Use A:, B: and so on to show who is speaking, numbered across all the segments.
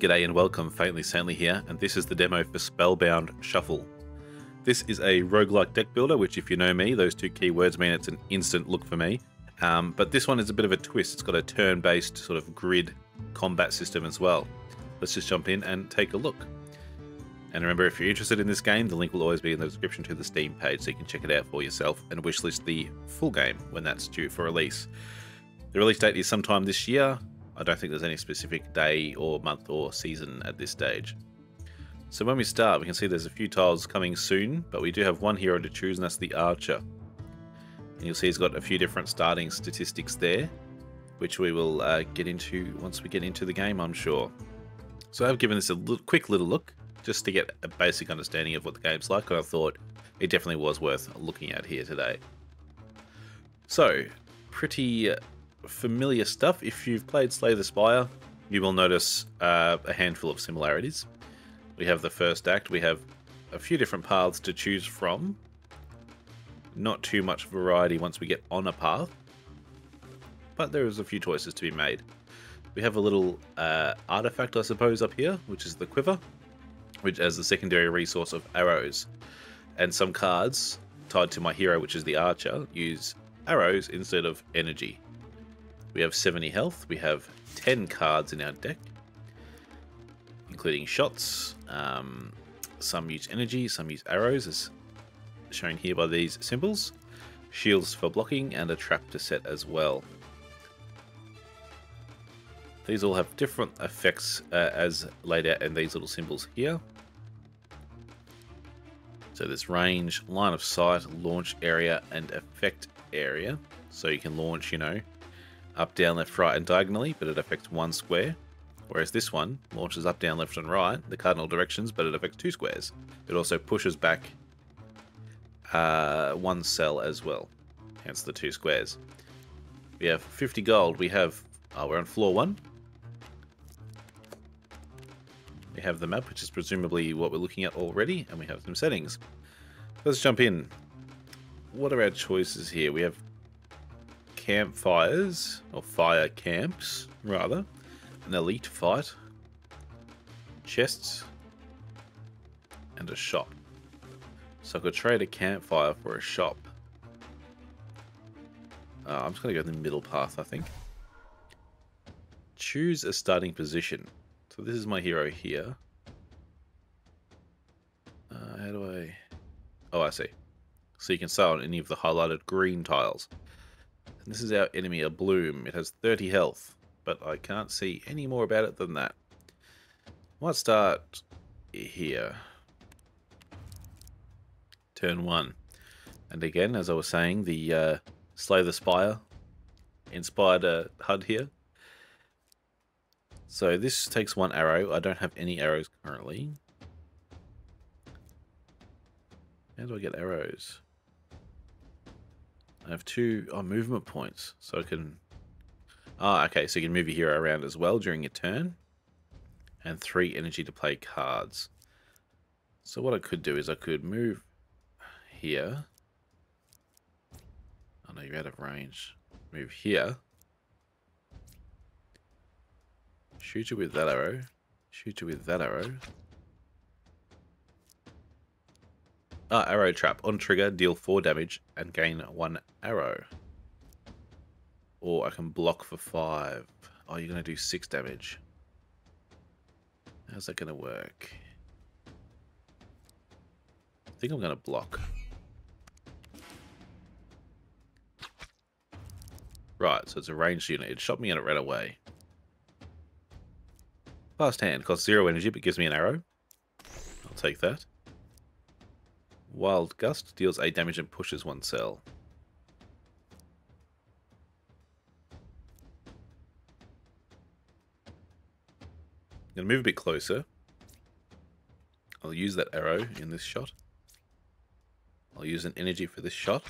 A: G'day and welcome, Faintly Saintly here, and this is the demo for Spellbound Shuffle. This is a roguelike deck builder, which if you know me, those two keywords mean it's an instant look for me. Um, but this one is a bit of a twist. It's got a turn-based sort of grid combat system as well. Let's just jump in and take a look. And remember, if you're interested in this game, the link will always be in the description to the Steam page, so you can check it out for yourself and wishlist the full game when that's due for release. The release date is sometime this year. I don't think there's any specific day or month or season at this stage. So when we start, we can see there's a few tiles coming soon, but we do have one hero to choose, and that's the Archer. And you'll see he's got a few different starting statistics there, which we will uh, get into once we get into the game, I'm sure. So I've given this a little, quick little look just to get a basic understanding of what the game's like, and I thought it definitely was worth looking at here today. So, pretty familiar stuff. If you've played Slay the Spire, you will notice uh, a handful of similarities. We have the first act, we have a few different paths to choose from. Not too much variety once we get on a path, but there is a few choices to be made. We have a little uh, artifact, I suppose, up here, which is the quiver which as the secondary resource of arrows. And some cards tied to my hero, which is the archer, use arrows instead of energy. We have 70 health, we have 10 cards in our deck, including shots. Um, some use energy, some use arrows, as shown here by these symbols. Shields for blocking, and a trap to set as well. These all have different effects uh, as laid out in these little symbols here. So there's range, line of sight, launch area, and effect area. So you can launch, you know, up, down, left, right, and diagonally, but it affects one square. Whereas this one launches up, down, left, and right, the cardinal directions, but it affects two squares. It also pushes back uh, one cell as well, hence the two squares. We have 50 gold. We have, uh, we're on floor one. We have the map, which is presumably what we're looking at already, and we have some settings. Let's jump in. What are our choices here? We have campfires, or fire camps, rather. An elite fight. Chests. And a shop. So I could trade a campfire for a shop. Uh, I'm just going to go the middle path, I think. Choose a starting position. So this is my hero here. Uh, how do I... Oh, I see. So you can start on any of the highlighted green tiles. And this is our enemy, a bloom. It has 30 health, but I can't see any more about it than that. Might start here. Turn one. And again, as I was saying, the uh, Slay the Spire inspired uh, HUD here. So this takes one arrow. I don't have any arrows currently. How do I get arrows? I have two oh, movement points. So I can... Ah, okay. So you can move your hero around as well during your turn. And three energy to play cards. So what I could do is I could move here. Oh no, you're out of range. Move here. Shoot you with that arrow. Shoot you with that arrow. Ah, arrow trap. On trigger, deal 4 damage and gain 1 arrow. Or I can block for 5. Oh, you're going to do 6 damage. How's that going to work? I think I'm going to block. Right, so it's a ranged unit. It shot me and it ran away. Fast hand costs zero energy but gives me an arrow. I'll take that. Wild Gust deals 8 damage and pushes one cell. I'm going to move a bit closer. I'll use that arrow in this shot. I'll use an energy for this shot.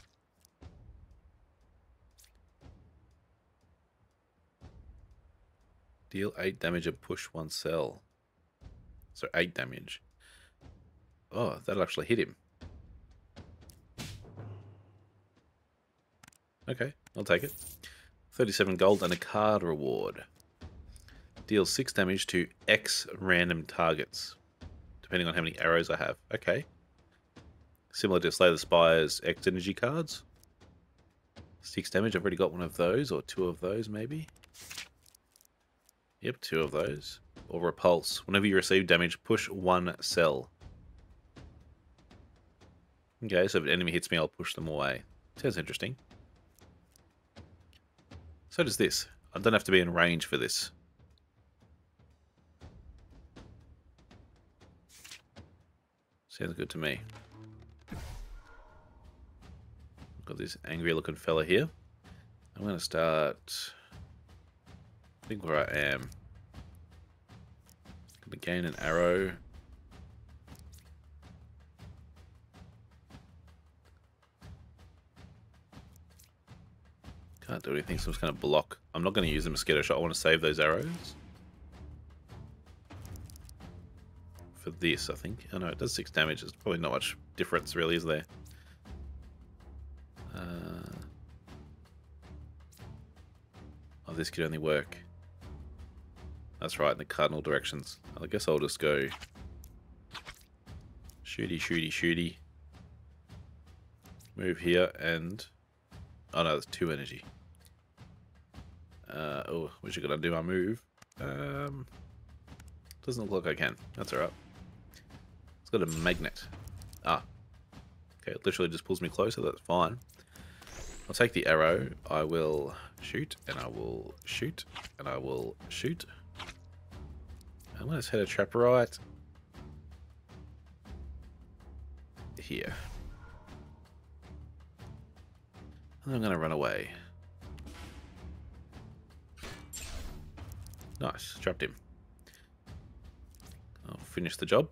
A: Deal 8 damage and push one cell. So 8 damage. Oh, that'll actually hit him. Okay, I'll take it. 37 gold and a card reward. Deals 6 damage to X random targets, depending on how many arrows I have. Okay. Similar to Slay the Spire's X energy cards. 6 damage, I've already got one of those, or two of those maybe. Yep, two of those. Or Repulse. Whenever you receive damage, push one cell. Okay, so if an enemy hits me, I'll push them away. Sounds interesting. So does this. I don't have to be in range for this. Sounds good to me. Got this angry looking fella here. I'm going to start... I think where I am. Going to gain an arrow. Can't do anything, so I'm just going to block. I'm not going to use the mosquito shot. I want to save those arrows. For this, I think. Oh no, it does 6 damage. There's probably not much difference, really, is there? Uh... Oh, this could only work. That's right, in the cardinal directions. I guess I'll just go... Shooty, shooty, shooty. Move here and... Oh no, that's two energy. Uh, oh, what you gonna do? I move. Um, doesn't look like I can. That's alright. It's got a magnet. Ah. Okay, it literally just pulls me closer. That's fine. I'll take the arrow. I will shoot, and I will shoot, and I will shoot. I'm to set a trap right here. And I'm to run away. Nice, trapped him. I'll finish the job.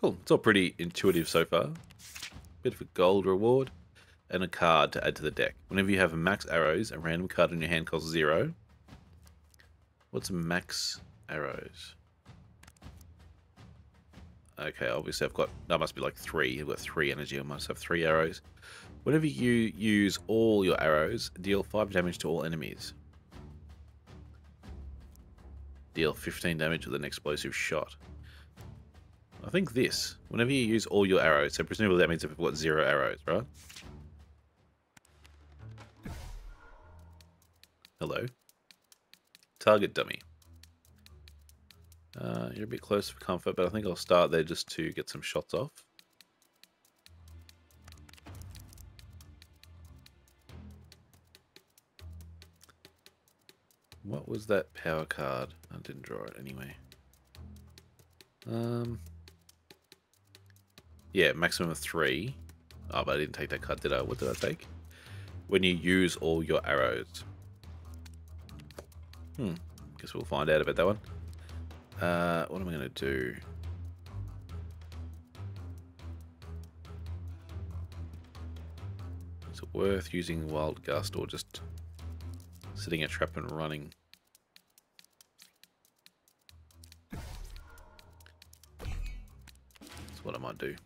A: Cool, it's all pretty intuitive so far. Bit of a gold reward and a card to add to the deck. Whenever you have max arrows, a random card in your hand costs zero. What's max arrows? Okay, obviously I've got, that must be like three. I've got three energy, I must have three arrows. Whenever you use all your arrows, deal 5 damage to all enemies. Deal 15 damage with an explosive shot. I think this. Whenever you use all your arrows, so presumably that means if we've got zero arrows, right? Hello. Target dummy. Uh, you're a bit close for comfort, but I think I'll start there just to get some shots off. Was that power card? I didn't draw it anyway. Um, yeah, maximum of three. Oh, but I didn't take that card, did I? What did I take? When you use all your arrows. Hmm. Guess we'll find out about that one. Uh, what am I going to do? Is it worth using Wild Gust or just setting a trap and running? Do.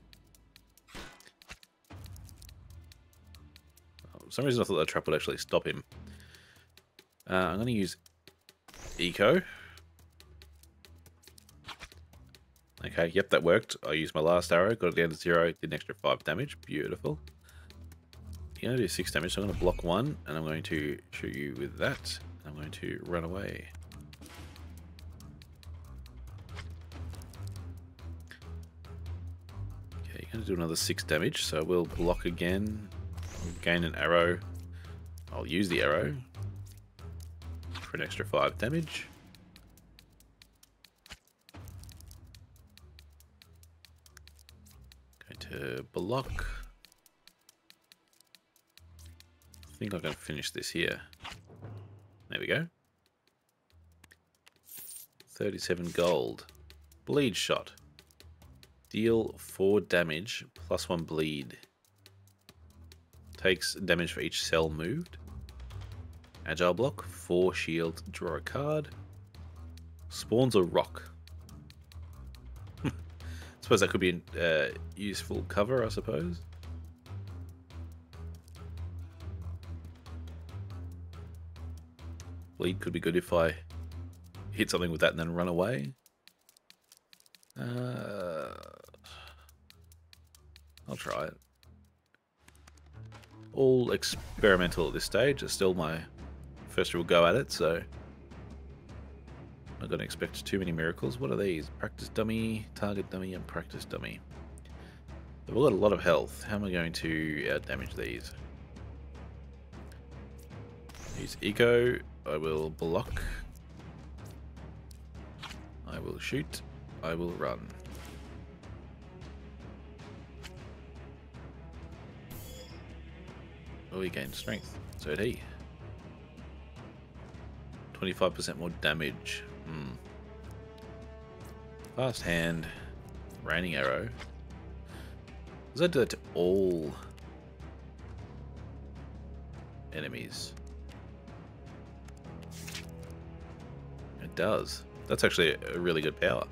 A: For some reason I thought that trap would actually stop him. Uh, I'm going to use Eco. Okay, yep, that worked. I used my last arrow, got it down to zero, did an extra five damage. Beautiful. You're going to do six damage, so I'm going to block one, and I'm going to shoot you with that. I'm going to run away. To do another six damage, so we'll block again, gain an arrow. I'll use the arrow for an extra five damage. Going to block. I think I can finish this here. There we go. 37 gold. Bleed shot. Deal 4 damage plus 1 bleed. Takes damage for each cell moved. Agile block, 4 shield, draw a card. Spawns a rock I suppose that could be uh, useful cover, I suppose. Bleed could be good if I hit something with that and then run away. Uh, I'll try it. All experimental at this stage. It's still my first real go at it, so I'm not going to expect too many miracles. What are these? Practice dummy, target dummy, and practice dummy. They've got a lot of health. How am I going to damage these? Use eco. I will block. I will shoot. I will run. Oh, he gained strength. So did he. 25% more damage. Hmm. Fast hand. Raining arrow. Does that do that to all enemies? It does. That's actually a really good power.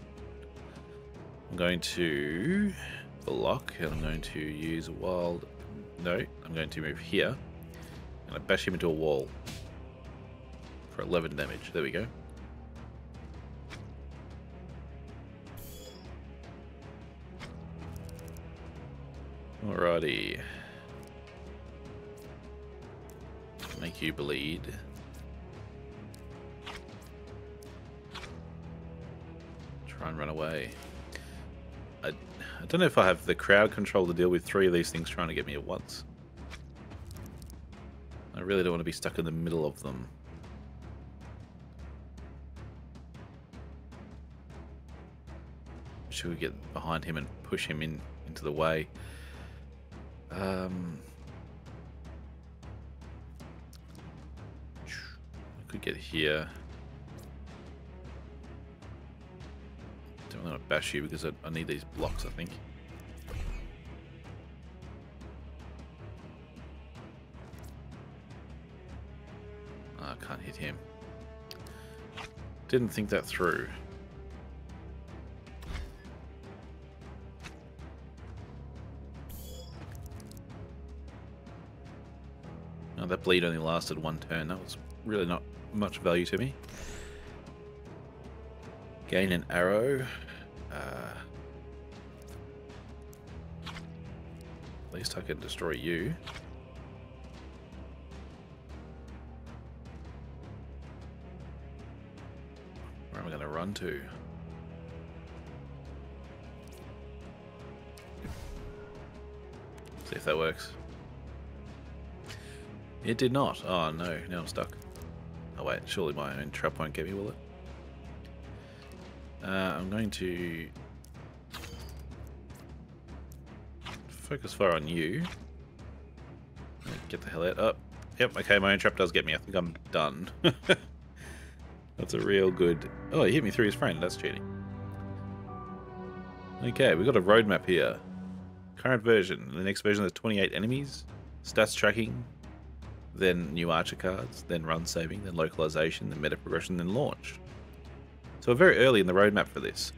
A: I'm going to block and I'm going to use a wild... No, I'm going to move here. And I bash him into a wall for 11 damage. There we go. Alrighty. Make you bleed. Try and run away. I, don't know if I have the crowd control to deal with three of these things trying to get me at once. I really don't want to be stuck in the middle of them. Should we get behind him and push him in into the way? Um, I could get here. Bash you because I, I need these blocks, I think. Oh, I can't hit him. Didn't think that through. Oh, that bleed only lasted one turn. That was really not much value to me. Gain an arrow. Least I can destroy you. Where am I going to run to? See if that works. It did not. Oh no, now I'm stuck. Oh wait, surely my own trap won't get me, will it? Uh, I'm going to focus fire on you. Get the hell out. Up. Oh, yep, okay, my own trap does get me. I think I'm done. That's a real good... Oh, he hit me through his friend. That's cheating. Okay, we've got a roadmap here. Current version. The next version, there's 28 enemies. Stats tracking, then new archer cards, then run saving, then localization, then meta progression, then launch. So we're very early in the roadmap for this.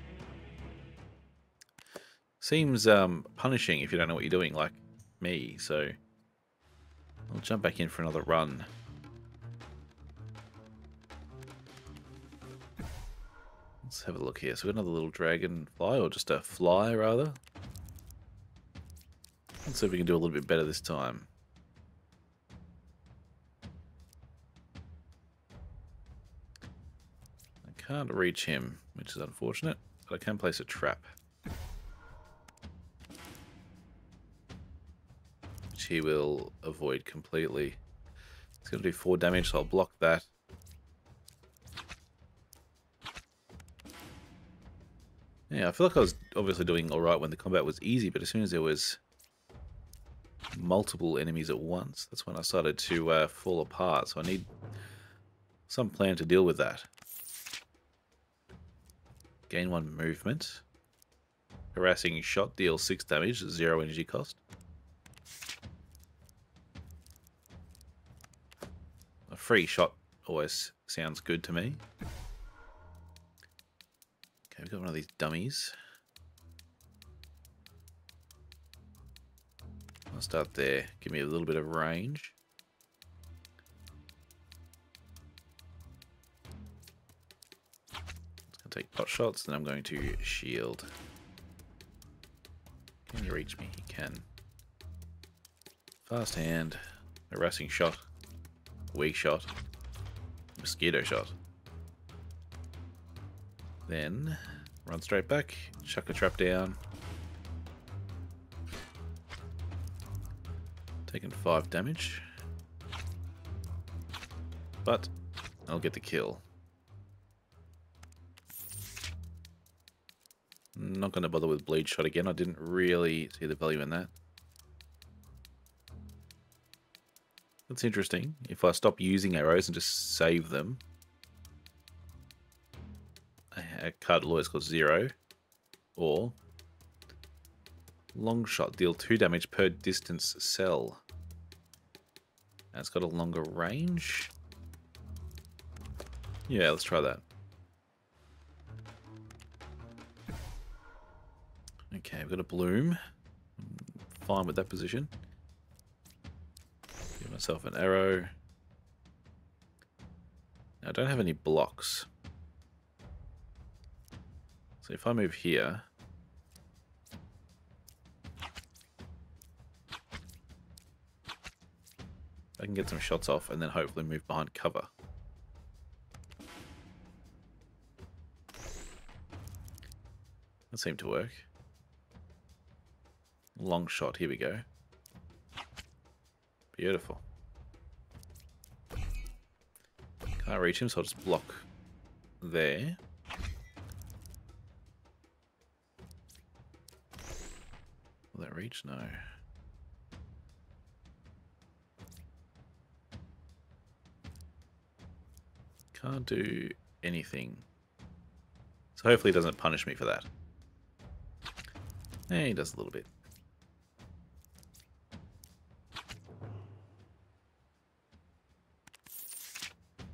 A: Seems um, punishing if you don't know what you're doing, like me, so I'll jump back in for another run. Let's have a look here. So we got another little dragonfly, or just a fly, rather. Let's see if we can do a little bit better this time. I can't reach him, which is unfortunate, but I can place a trap. He will avoid completely. It's going to do 4 damage, so I'll block that. Yeah, I feel like I was obviously doing alright when the combat was easy, but as soon as there was multiple enemies at once, that's when I started to uh, fall apart. So I need some plan to deal with that. Gain one movement. Harassing shot deals six damage, zero energy cost. Free shot always sounds good to me. Okay, we've got one of these dummies. I'll start there. Give me a little bit of range. It's going to take pot shots, then I'm going to shield. Can you reach me? He can. Fast hand, harassing shot, weak shot, mosquito shot. Then run straight back, chuck a trap down. Taking five damage. But I'll get the kill. Not going to bother with bleed shot again. I didn't really see the value in that. That's interesting. If I stop using arrows and just save them, a card always cost zero. Or long shot, deal two damage per distance cell. And it's got a longer range. Yeah, let's try that. Okay, I've got a bloom. Fine with that position. Myself an arrow. Now, I don't have any blocks. So if I move here... I can get some shots off and then hopefully move behind cover. That seemed to work. Long shot, here we go. Beautiful. Uh, Can't reach him, so I'll just block there. Will that reach? No. Can't do anything. So hopefully he doesn't punish me for that. Yeah, he does a little bit.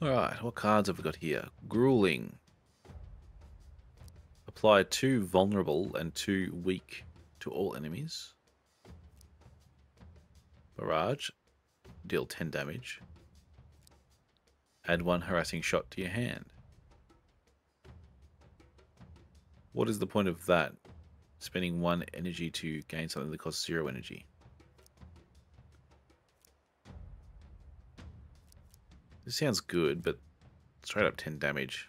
A: Alright, what cards have we got here? Grueling. Apply two vulnerable and two weak to all enemies. Barrage. Deal 10 damage. Add one harassing shot to your hand. What is the point of that? Spending one energy to gain something that costs zero energy. This sounds good, but straight up 10 damage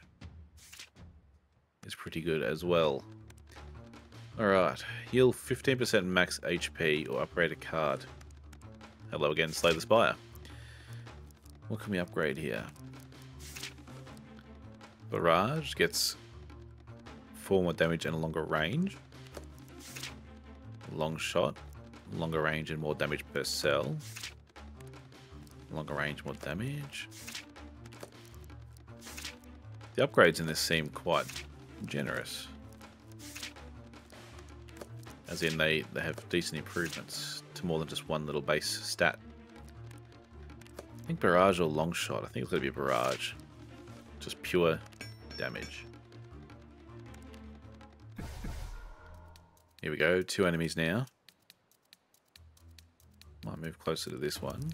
A: is pretty good as well. Alright, heal 15% max HP or upgrade a card. Hello again, Slay the Spire. What can we upgrade here? Barrage gets 4 more damage and a longer range. Long shot, longer range and more damage per cell. Longer range, more damage. The upgrades in this seem quite generous. As in, they, they have decent improvements to more than just one little base stat. I think barrage or long shot. I think it's going to be a barrage. Just pure damage. Here we go, two enemies now. Might move closer to this one.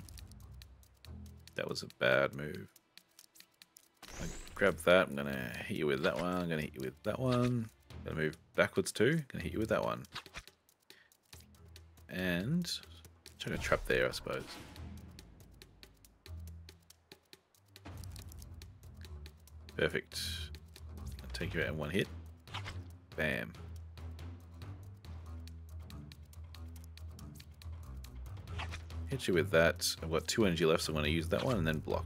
A: That was a bad move. Grab that, I'm gonna hit you with that one, I'm gonna hit you with that one. I'm gonna move backwards too, gonna hit you with that one. And trying to trap there, I suppose. Perfect. I'll take you out in one hit. Bam. Hit you with that. I've got two energy left, so I'm going to use that one and then block.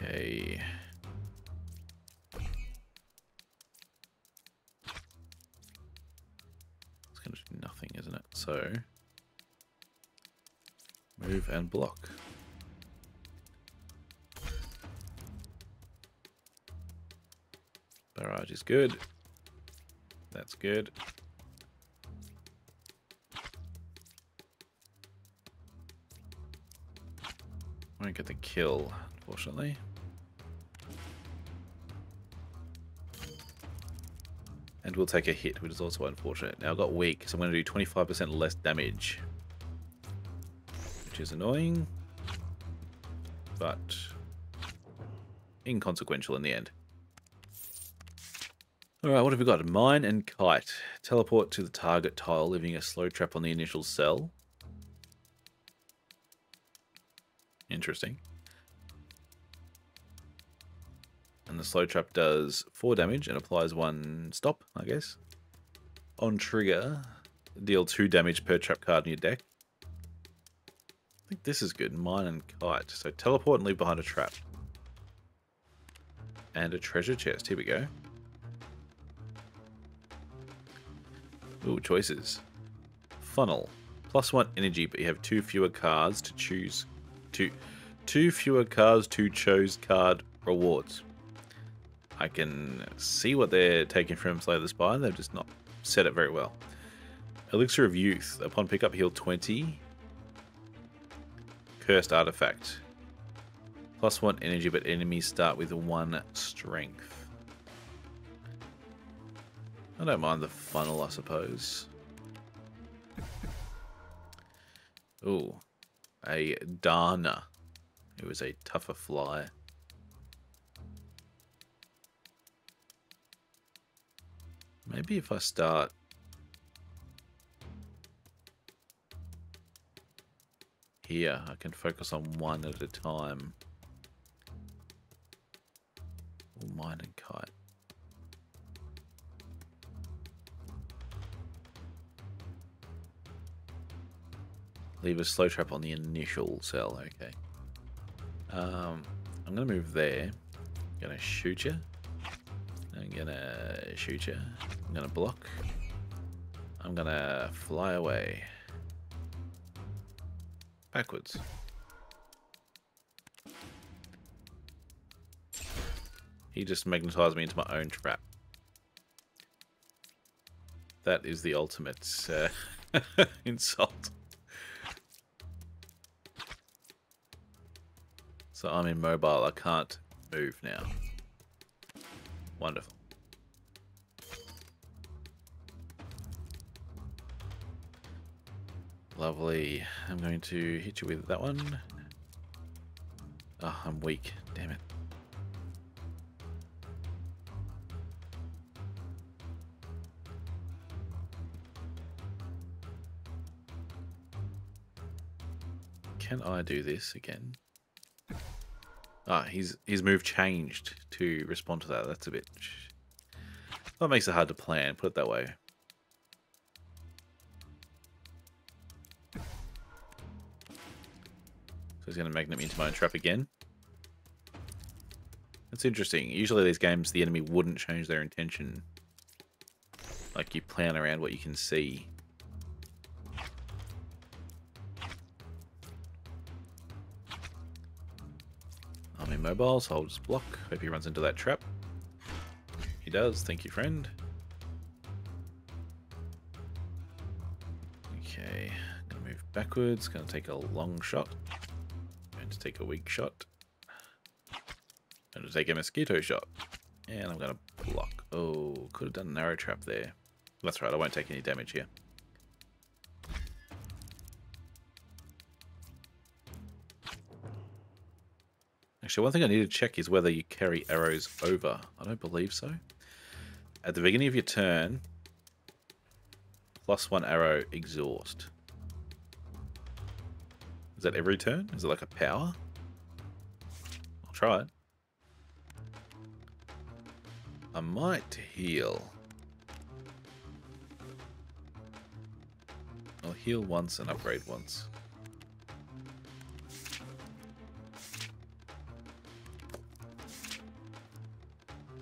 A: Okay. It's going to do nothing, isn't it? So, move and block. Barrage is good. That's good. Won't get the kill, unfortunately. And we'll take a hit, which is also unfortunate. Now I've got weak, so I'm going to do 25% less damage. Which is annoying. but inconsequential in the end. Alright, what have we got? Mine and Kite. Teleport to the target tile, leaving a slow trap on the initial cell. Interesting. The slow trap does 4 damage and applies 1 stop, I guess. On trigger, deal 2 damage per trap card in your deck. I think this is good. Mine and Kite. So teleport and leave behind a trap. And a treasure chest. Here we go. Ooh, choices. Funnel. Plus one energy, but you have two fewer cards to choose. Two, two fewer cards to choose card rewards. I can see what they're taking from Slay the Spire. They've just not set it very well. Elixir of Youth. Upon pickup, heal 20. Cursed Artifact. Plus one energy, but enemies start with one strength. I don't mind the funnel, I suppose. Ooh, a Dana, is a tougher fly. Maybe if I start here, I can focus on one at a time. Mine and kite. Leave a slow trap on the initial cell. Okay. Um, I'm going to move there. I'm going to shoot you. I'm to shoot you. I'm to block. I'm to fly away. Backwards. He just magnetized me into my own trap. That is the ultimate uh, insult. So I'm immobile. I can't move now. Wonderful. Lovely. I'm going to hit you with that one. Oh, I'm weak. Damn it. Can I do this again? Ah, his his move changed to respond to that. That's a bit. That makes it hard to plan. Put it that way. So he's going to magnet me into my own trap again. That's interesting. Usually these games, the enemy wouldn't change their intention. Like you plan around what you can see. Mobile, so I'll just block. Hope he runs into that trap. He does. Thank you, friend. Okay, gonna move backwards. Gonna take a long shot. Going to take a weak shot. Going to take a mosquito shot. And I'm gonna block. Oh, could have done an arrow trap there. That's right, I won't take any damage here. Actually, one thing I need to check is whether you carry arrows over. I don't believe so. At the beginning of your turn, plus one arrow exhaust. Is that every turn? Is it like a power? I'll try it. I might heal. I'll heal once and upgrade once.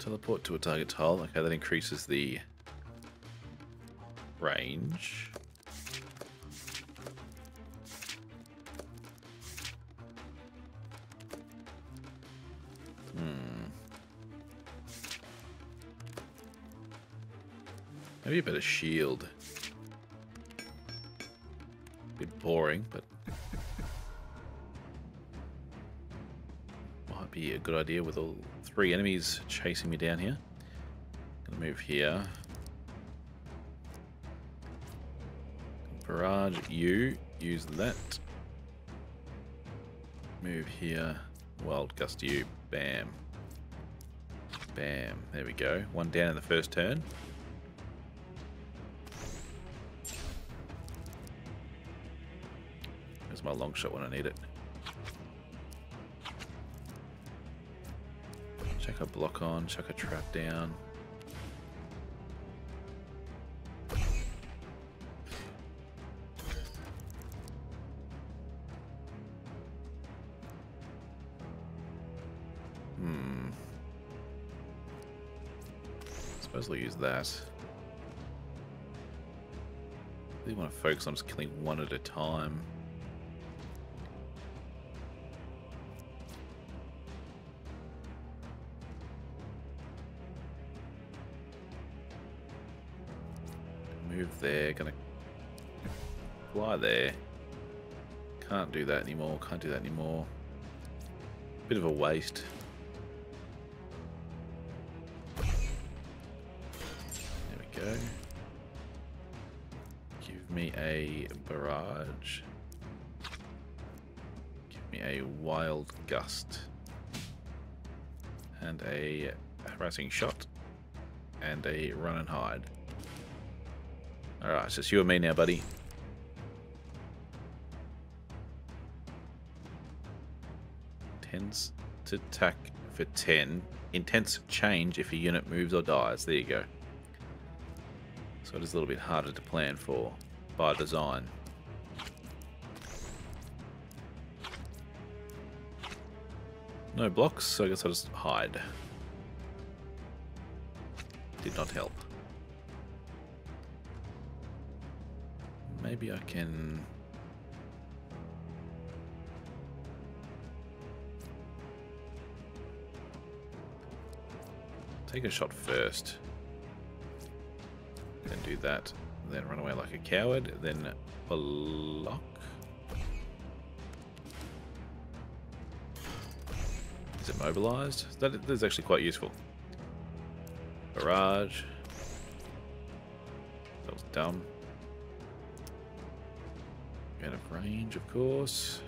A: Teleport to a target tile. Okay, that increases the range. Hmm. Maybe a of shield. Bit boring, but be a good idea with all three enemies chasing me down here. Gonna move here. Barrage you. Use that. Move here. Wild Gust you. Bam. Bam. There we go. One down in the first turn. There's my long shot when I need it. Chuck a block on, chuck a trap down. Hmm. Suppose I'll use that. I really want to focus on just killing one at a time. Move there, gonna fly there. Can't do that anymore, can't do that anymore. Bit of a waste. There we go. Give me a barrage. Give me a wild gust. And a harassing shot. And a run and hide. Alright, so it's you and me now, buddy. Tends to attack for 10. Intents change if a unit moves or dies. There you go. So it is a little bit harder to plan for by design. No blocks, so I guess I'll just hide. Did not help. Maybe I can... Take a shot first. Then do that. Then run away like a coward. Then block. Is it mobilized? That is actually quite useful. Barrage. That was dumb. Out of range, of course.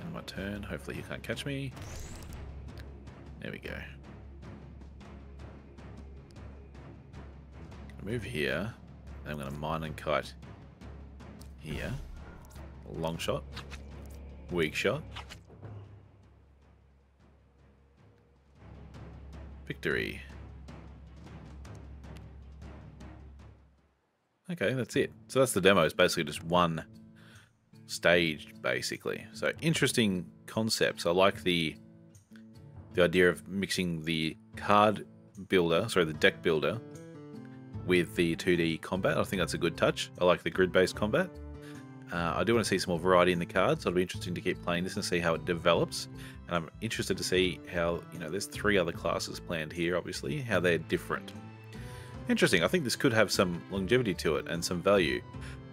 A: And my turn. Hopefully he can't catch me. There we go. Move here. Then I'm going to mine and kite here. Long shot. Weak shot. Victory. Okay, that's it. So that's the demo. It's basically just one stage, basically. So interesting concepts. I like the the idea of mixing the card builder, sorry, the deck builder, with the 2D combat. I think that's a good touch. I like the grid-based combat. Uh, I do want to see some more variety in the cards. So it'll be interesting to keep playing this and see how it develops. And I'm interested to see how, you know, there's three other classes planned here, obviously, how they're different. Interesting. I think this could have some longevity to it and some value.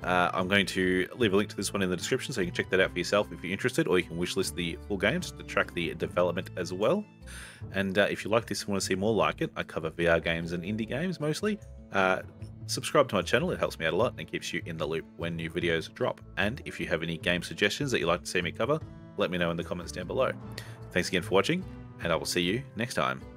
A: Uh, I'm going to leave a link to this one in the description so you can check that out for yourself if you're interested, or you can wishlist the full games to track the development as well. And uh, if you like this and want to see more like it, I cover VR games and indie games mostly. Uh, subscribe to my channel, it helps me out a lot and keeps you in the loop when new videos drop. And if you have any game suggestions that you'd like to see me cover, let me know in the comments down below. Thanks again for watching, and I will see you next time.